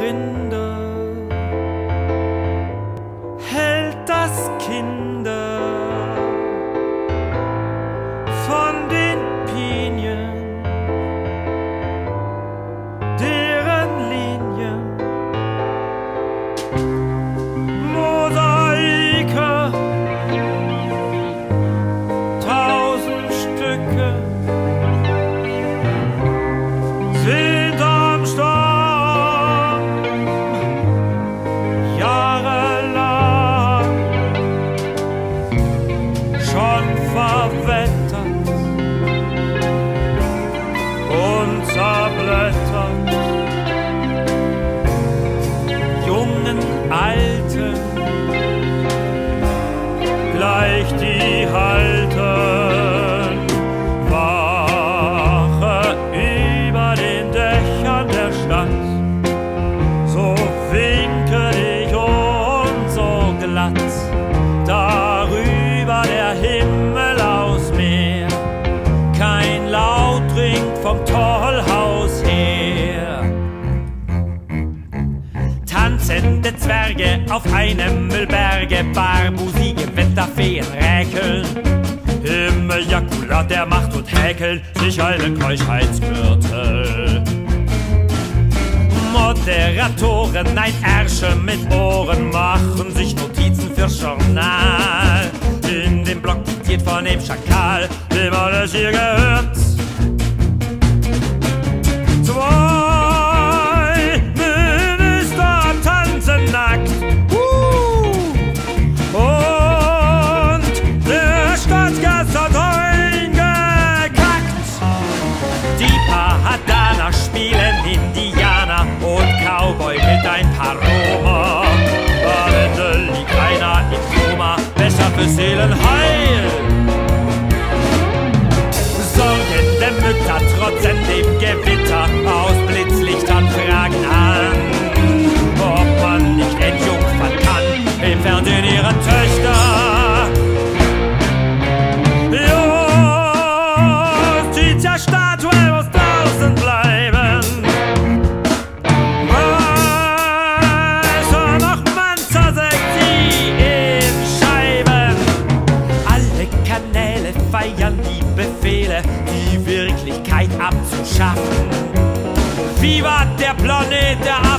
Rinde verwettert und zerblättert. Jungen, Alten, gleich die halten Wache über den Dächern der Stadt. So winke ich und so glatt, darüber Tanzende Zwerge auf einem Müllberge, barbusige Wetterfeen räkeln. Im Ejakulat der Macht und häkeln sich eine Keuschheitsgürtel. Moderatoren, nein, Ärsche mit Ohren machen sich Notizen für Journal. In dem Block diktiert von dem Schakal, dem alles hier gehört. Spielen Indianer und Cowboy mit ein paar Roma. Am liegt einer im Koma, besser für Seelenheil. Abzuschaffen. Viva der Planet der Affen,